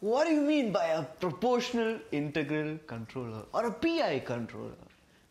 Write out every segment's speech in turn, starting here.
What do you mean by a proportional integral controller or a PI controller?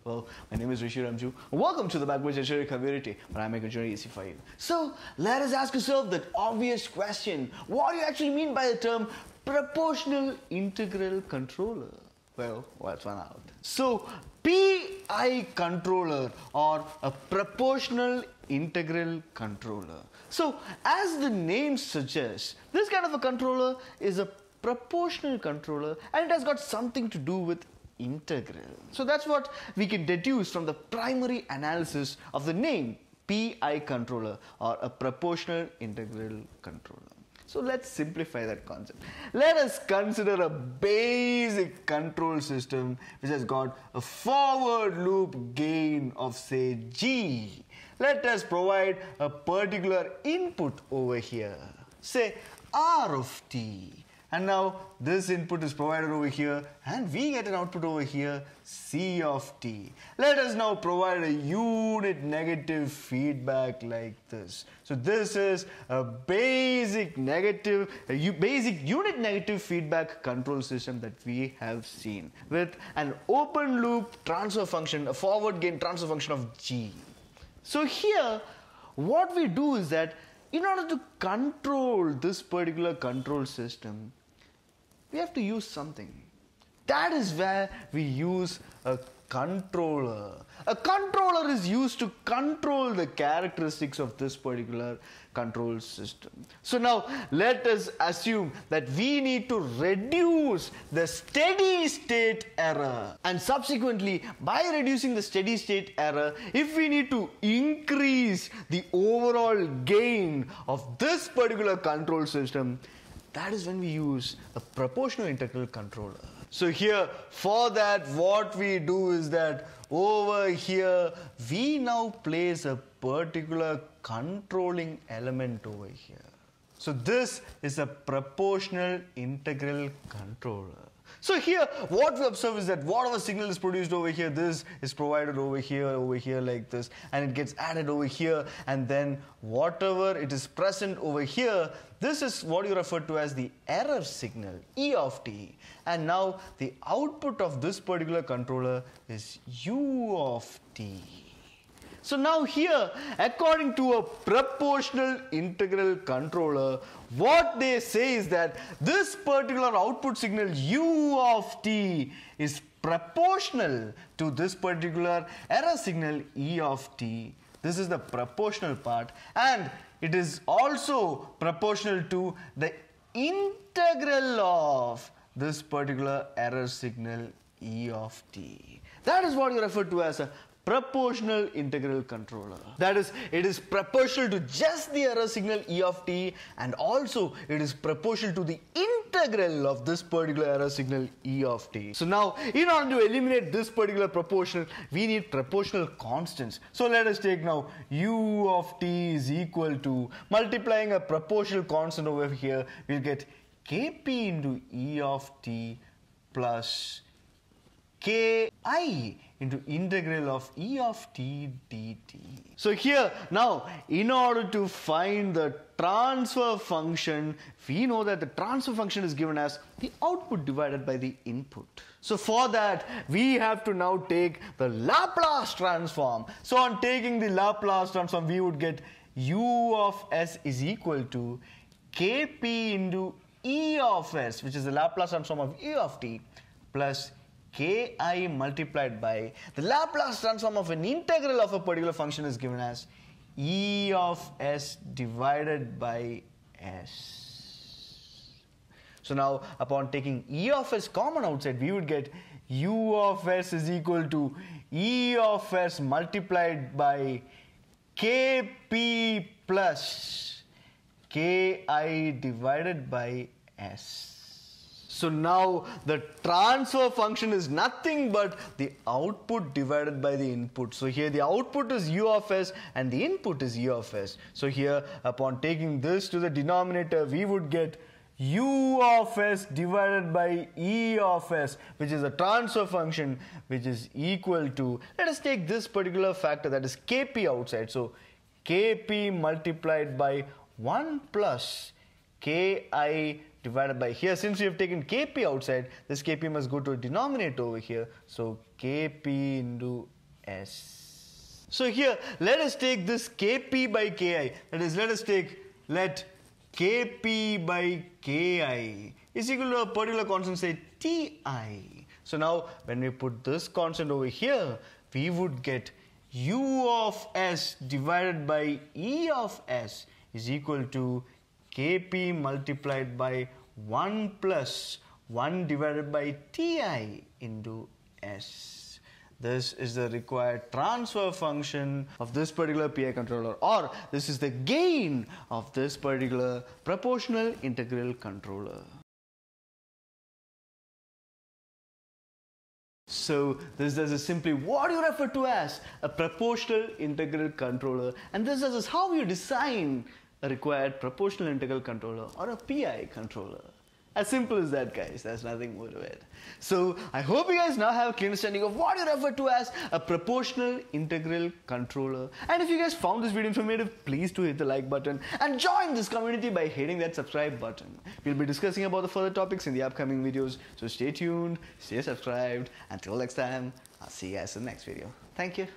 Well, my name is Rishi Remju. Welcome to the Backbench Engineering community, where I make engineering easy for you. So, let us ask yourself that obvious question. What do you actually mean by the term proportional integral controller? Well, that's one out. So, PI controller or a proportional integral controller. So, as the name suggests, this kind of a controller is a proportional controller and it has got something to do with integral. So that's what we can deduce from the primary analysis of the name PI controller or a proportional integral controller. So let's simplify that concept. Let us consider a basic control system which has got a forward loop gain of say G. Let us provide a particular input over here, say R of t and now this input is provided over here and we get an output over here C of t. Let us now provide a unit negative feedback like this. So this is a basic negative, a basic unit negative feedback control system that we have seen with an open loop transfer function, a forward gain transfer function of G. So here what we do is that in order to control this particular control system, we have to use something. That is where we use a controller. A controller is used to control the characteristics of this particular control system. So now let us assume that we need to reduce the steady state error and subsequently by reducing the steady state error if we need to increase the overall gain of this particular control system that is when we use a proportional integral controller. So here, for that, what we do is that over here, we now place a particular controlling element over here. So this is a proportional integral controller. So here, what we observe is that whatever signal is produced over here, this is provided over here, over here like this, and it gets added over here, and then whatever it is present over here, this is what you refer to as the error signal, E of t. And now the output of this particular controller is U of t. So now here, according to a proportional integral controller, what they say is that this particular output signal u of t is proportional to this particular error signal e of t. This is the proportional part and it is also proportional to the integral of this particular error signal e of t. That is what you refer to as a proportional integral controller. That is, it is proportional to just the error signal e of t and also it is proportional to the integral of this particular error signal e of t. So now, in order to eliminate this particular proportional, we need proportional constants. So let us take now u of t is equal to multiplying a proportional constant over here, we'll get kp into e of t plus ki into integral of e of t dt. So here now in order to find the transfer function we know that the transfer function is given as the output divided by the input. So for that we have to now take the Laplace transform. So on taking the Laplace transform we would get u of s is equal to kp into e of s which is the Laplace transform of e of t plus ki multiplied by the Laplace transform of an integral of a particular function is given as e of s divided by s. So now upon taking e of s common outside we would get u of s is equal to e of s multiplied by kp plus ki divided by s. So now the transfer function is nothing but the output divided by the input. So here the output is u of s and the input is u of s. So here upon taking this to the denominator we would get u of s divided by e of s which is a transfer function which is equal to let us take this particular factor that is kp outside. So kp multiplied by 1 plus ki divided by here. Since we have taken Kp outside, this Kp must go to a denominator over here. So Kp into S. So here, let us take this Kp by Ki. That is, let us take, let Kp by Ki is equal to a particular constant, say Ti. So now, when we put this constant over here, we would get u of s divided by e of s is equal to kp multiplied by 1 plus 1 divided by ti into s. This is the required transfer function of this particular PI controller or this is the gain of this particular proportional integral controller. So this, is simply what you refer to as a proportional integral controller and this is how you design required proportional integral controller or a PI controller. As simple as that guys, there's nothing more to it. So I hope you guys now have a clear understanding of what you refer to as a proportional integral controller. And if you guys found this video informative, please do hit the like button and join this community by hitting that subscribe button. We'll be discussing about the further topics in the upcoming videos, so stay tuned, stay subscribed. Until next time, I'll see you guys in the next video. Thank you.